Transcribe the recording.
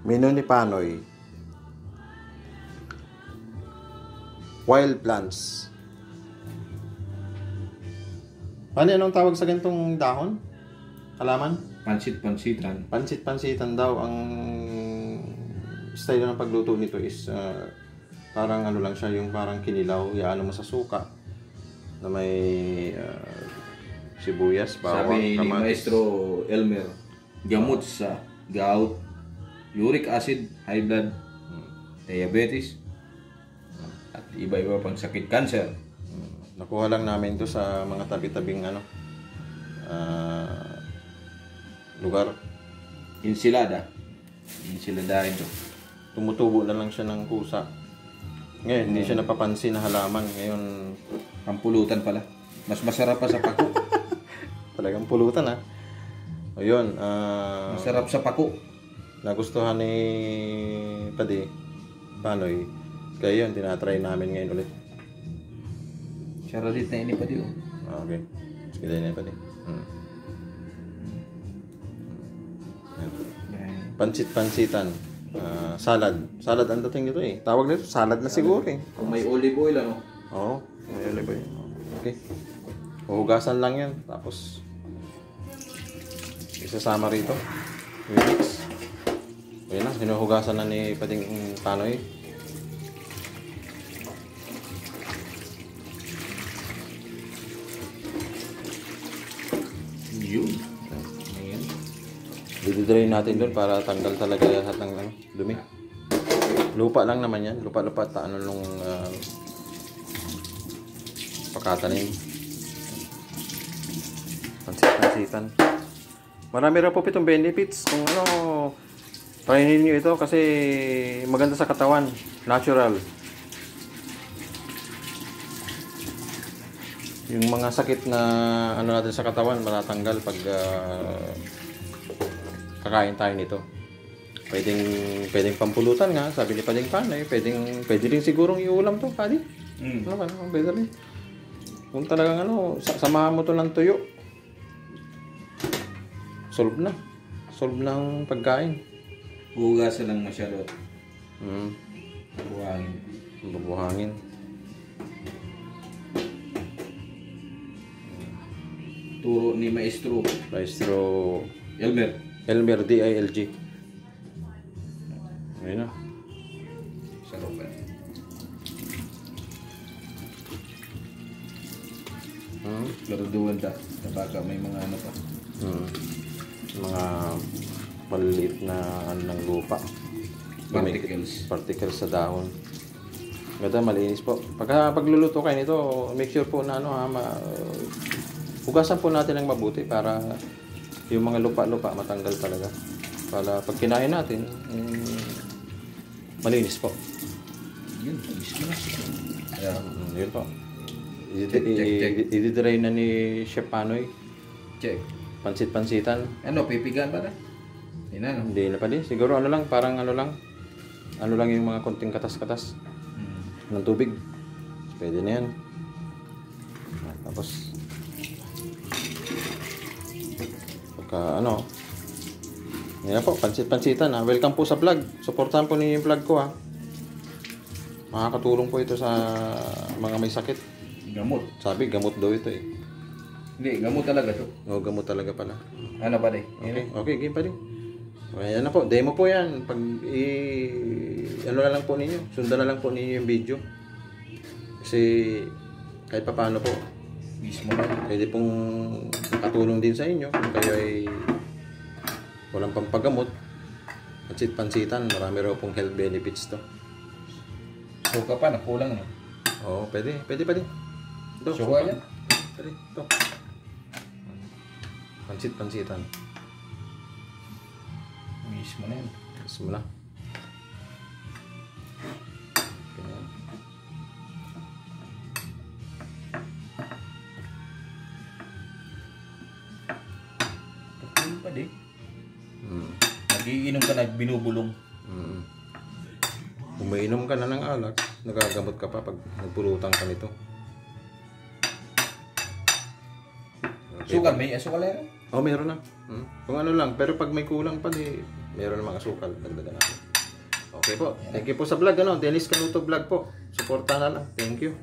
Menu ni Panoy. Wild plants. Ano anong tawag sa ganitong dahon? Halaman? Pansit-pansitan. Pansit-pansitan daw ang style ng pagluto nito is uh, parang ano lang siya, yung parang kinilaw, iaano mo sa suka na may uh, sibuyas, bawang, Sabi ni kamatis. Maestro Elmer, gamot sa gout, uric acid, high blood, diabetes, at iba-iba pang sakit, cancer. Nakuha lang namin to sa mga tabi-tabing ano ah, lugar. Insilada. Insilada ito. Tumutubo na lang siya ng kusa. Ngayon, hindi siya napapansin na halaman. Ngayon, Pampulutan pala. Mas masarap pa sa pako. talagang pulutan ha. Ayun, ah, Masarap sa pako. Nagustuhan ni Padi Panoy. Kaya yun, tinatry namin ngayon ulit. Charadit na ini pa diyo. Ah, Okay. Sige tayo na Padi. Hmm. Pansit-pansitan. Ah, salad. Salad ang dating nito eh. Tawag nito, salad na siguro eh. Kung may olive oil ano, Oo, may olive oil. Okay. Huhugasan lang yan. Tapos, isasama rito. Mix. Ayun na, hinuhugasan na ni Pating Panoy. yun. Ayan. Dididray natin doon para tanggal talaga lahat ng ano, dumi. Lupa lang naman yan. Lupa-lupa at ano nung uh, pakatanim. Pansit-pansitan. Marami raw po itong benefits. Kung ano, painin nyo ito kasi maganda sa katawan. Natural. Yung mga sakit na ano natin sa katawan, matatanggal pag ah, kakain tayo nito. Pwedeng, pwedeng pampulutan nga, sabi ni Pading Panay, pwedeng, pwede rin sigurong iulam to, Padi. Mm. Ano ba, ano, pwede rin. Kung talagang ano, sa- samahan mo to ng tuyo. Solve na. Solve na ang pagkain. Hugasan lang masyado. Hmm, Buhangin. babuhangin. Turo ni Maestro Maestro Elmer. Elmer D.I.L.G. Ayun na. Sarapan. Hmm. Pero doon ta. Baka may mga ano pa. Hmm. Mga maliliit na ano ng lupa. Particles. Particles sa dahon. Ganda, malinis po. Pagka pagluluto kayo nito, make sure po na ano ha, ma, hugasan po natin ng mabuti para yung mga lupa-lupa matanggal talaga. Para pag kinain natin, eh, malinis po. Yun. Mismo na. Ayan. Mm, yun po. Ididry na ni Chef Panoy. Check. Pansit-pansitan. Ano, pipigan pa na? Yun na, no? Hindi na pa din. Siguro ano lang, parang ano lang. Ano lang yung mga konting katas-katas Hmm. ng tubig. Pwede na yan. Ah, Tapos, pagka ano, yan po, pansit-pansitan ha. Welcome po sa vlog. Supportahan po ninyo yung vlog ko ha. Makakatulong po ito sa mga may sakit. Gamot. Sabi, gamot daw ito eh. Hindi, gamot talaga to. O, gamot talaga pala. Ano pa rin? Okay, okay, game pa rin. Ayan na po, demo po yan. Pag i ano na lang po ninyo, sundan na lang po ninyo yung video. Kasi kahit pa paano po, Mismo pwede pong makatulong din sa inyo kung kayo ay walang pampagamot. Pansit-pansitan, marami raw pong health benefits to. Suka pa, nakulang no? Oo, pwede, pwede pa din. Ito, Suka yan? Pwede, ito. Pansit-pansitan. Mismo na yan. Simula. Ganyan. Ano pa di? Mm. Nagiinom ka na, binubulong. Mm. Kung mainom ka na ng alak, nagagamot ka pa pag nagpulutan ka nito. Okay. Suka, may asukal yan? Oh, meron na. Mm. Kung ano lang, pero pag may kulang pa, di, meron namang asukal, dagdagan natin. Okay po. Thank you po sa vlog, ano? Dennis Canuto vlog po. Suportahan na lang. Thank you.